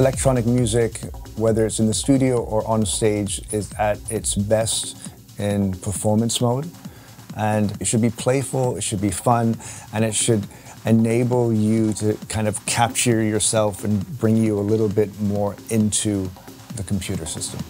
Electronic music, whether it's in the studio or on stage, is at its best in performance mode. And it should be playful, it should be fun, and it should enable you to kind of capture yourself and bring you a little bit more into the computer system.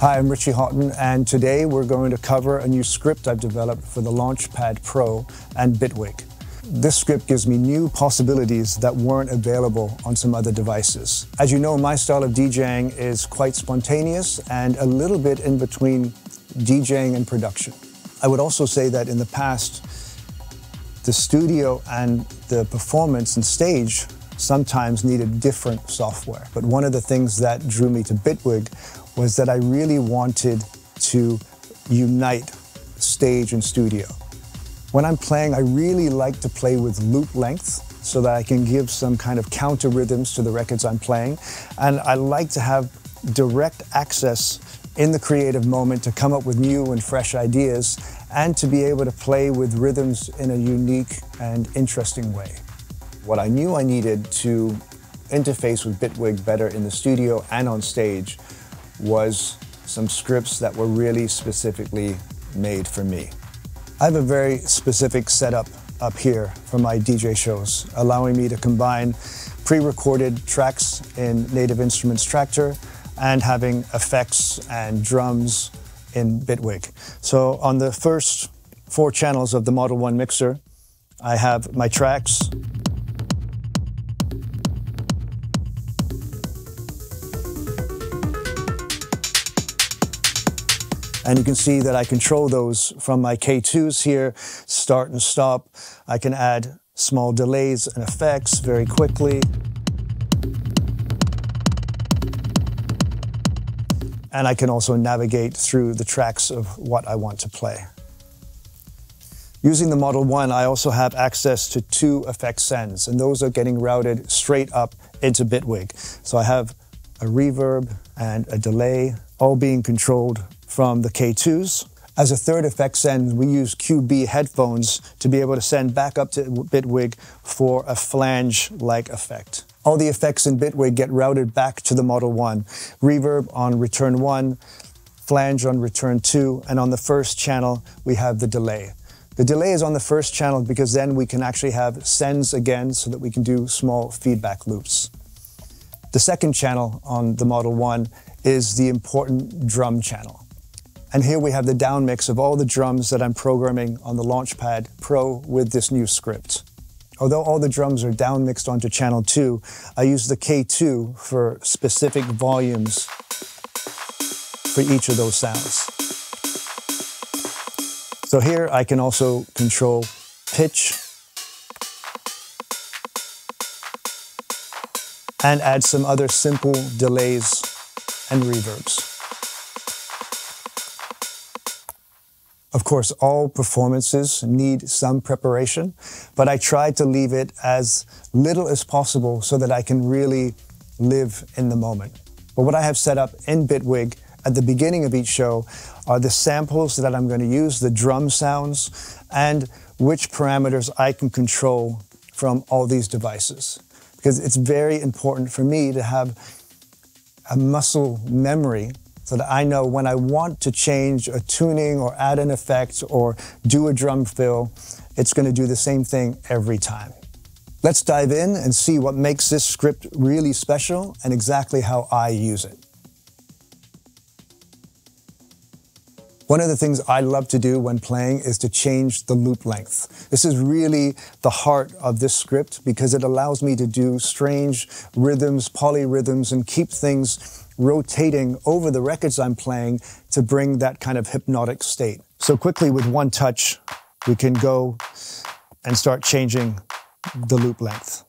Hi, I'm Richie Hawtin, and today we're going to cover a new script I've developed for the Launchpad Pro and Bitwig. This script gives me new possibilities that weren't available on some other devices. As you know, my style of DJing is quite spontaneous and a little bit in between DJing and production. I would also say that in the past, the studio and the performance and stage sometimes needed different software. But one of the things that drew me to Bitwig was that I really wanted to unite stage and studio. When I'm playing, I really like to play with loop length so that I can give some kind of counter rhythms to the records I'm playing. And I like to have direct access in the creative moment to come up with new and fresh ideas and to be able to play with rhythms in a unique and interesting way. What I knew I needed to interface with Bitwig better in the studio and on stage was some scripts that were really specifically made for me. I have a very specific setup up here for my DJ shows, allowing me to combine pre-recorded tracks in Native Instruments Traktor and having effects and drums in Bitwig. So on the first four channels of the Model 1 mixer, I have my tracks, And you can see that I control those from my K2s here, start and stop. I can add small delays and effects very quickly. And I can also navigate through the tracks of what I want to play. Using the Model 1, I also have access to two effect sends, and those are getting routed straight up into Bitwig. So I have a reverb and a delay, all being controlled from the K2s. As a third effect send, we use QB headphones to be able to send back up to Bitwig for a flange-like effect. All the effects in Bitwig get routed back to the Model 1. Reverb on return 1, flange on return 2, and on the first channel, we have the delay. The delay is on the first channel because then we can actually have sends again so that we can do small feedback loops. The second channel on the Model 1 is the important drum channel. And here we have the down mix of all the drums that I'm programming on the Launchpad Pro with this new script. Although all the drums are down mixed onto channel 2, I use the K2 for specific volumes for each of those sounds. So here I can also control pitch and add some other simple delays and reverbs. Of course, all performances need some preparation, but I try to leave it as little as possible so that I can really live in the moment. But what I have set up in Bitwig at the beginning of each show are the samples that I'm going to use, the drum sounds, and which parameters I can control from all these devices. Because it's very important for me to have a muscle memory so that I know when I want to change a tuning or add an effect or do a drum fill, it's going to do the same thing every time. Let's dive in and see what makes this script really special and exactly how I use it. One of the things I love to do when playing is to change the loop length. This is really the heart of this script because it allows me to do strange rhythms, polyrhythms, and keep things rotating over the records I'm playing to bring that kind of hypnotic state. So quickly with one touch, we can go and start changing the loop length.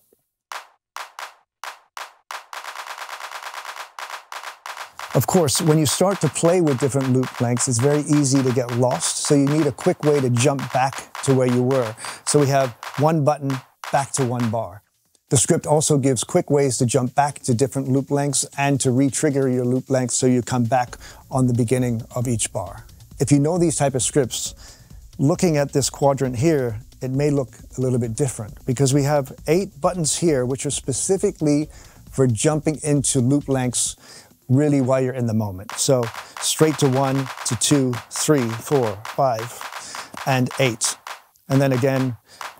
Of course, when you start to play with different loop lengths, it's very easy to get lost. So you need a quick way to jump back to where you were. So we have one button back to one bar. The script also gives quick ways to jump back to different loop lengths and to re-trigger your loop length so you come back on the beginning of each bar. if you know these type of scripts, looking at this quadrant here, it may look a little bit different because we have eight buttons here, which are specifically for jumping into loop lengths really while you're in the moment. So straight to one, to two, three, four, five, and eight. And then again,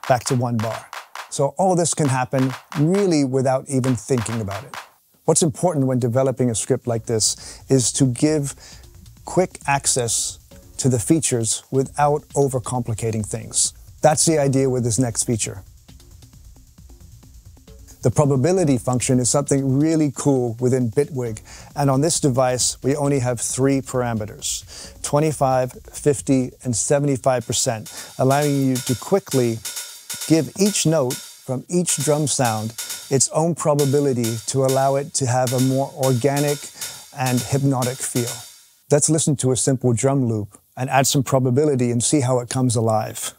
back to one bar. So all this can happen really without even thinking about it. What's important when developing a script like this is to give quick access to the features without overcomplicating things. That's the idea with this next feature. The probability function is something really cool within Bitwig. And on this device, we only have three parameters, 25, 50, and 75%, allowing you to quickly give each note from each drum sound its own probability to allow it to have a more organic and hypnotic feel. Let's listen to a simple drum loop and add some probability and see how it comes alive.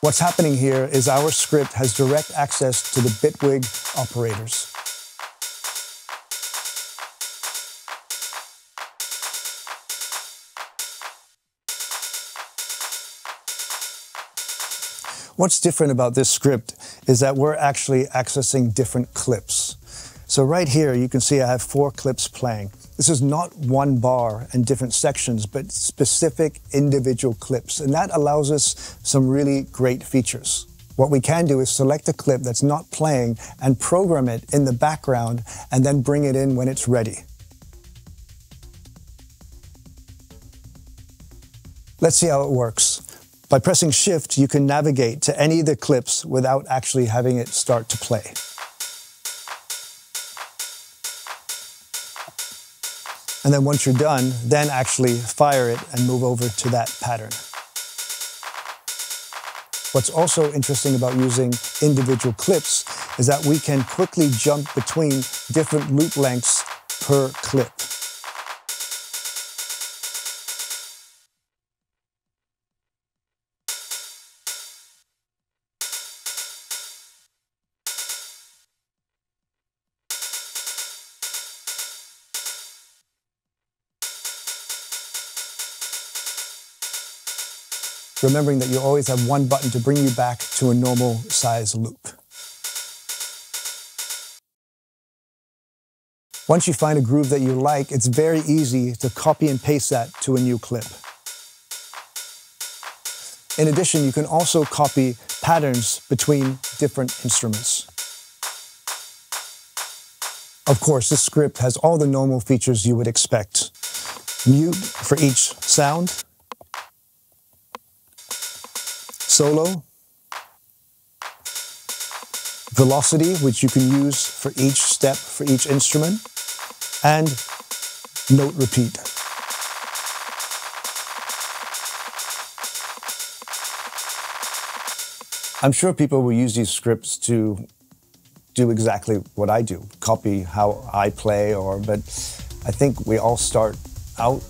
What's happening here is our script has direct access to the Bitwig operators. What's different about this script is that we're actually accessing different clips. So right here, you can see I have four clips playing. This is not one bar and different sections, but specific individual clips. And that allows us some really great features. What we can do is select a clip that's not playing and program it in the background and then bring it in when it's ready. Let's see how it works. By pressing Shift, you can navigate to any of the clips without actually having it start to play. And then once you're done, then actually fire it and move over to that pattern. What's also interesting about using individual clips is that we can quickly jump between different loop lengths per clip. Remembering that you always have one button to bring you back to a normal size loop. Once you find a groove that you like, it's very easy to copy and paste that to a new clip. In addition, you can also copy patterns between different instruments. Of course, this script has all the normal features you would expect. Mute for each sound, solo, velocity, which you can use for each step for each instrument, and note repeat. I'm sure people will use these scripts to do exactly what I do, copy how I play or but I think we all start out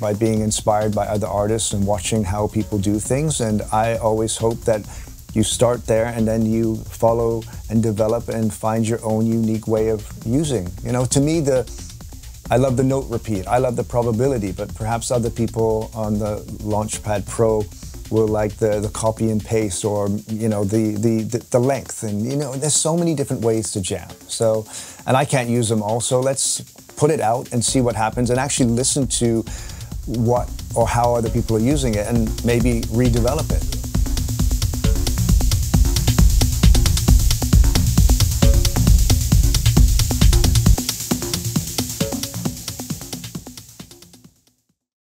by being inspired by other artists and watching how people do things. And I always hope that you start there and then you follow and develop and find your own unique way of using. You know, to me, the I love the note repeat. I love the probability, but perhaps other people on the Launchpad Pro will like the, the copy and paste or you know the, the the length and you know there's so many different ways to jam so and I can't use them all so let's put it out and see what happens and actually listen to what or how other people are using it and maybe redevelop it.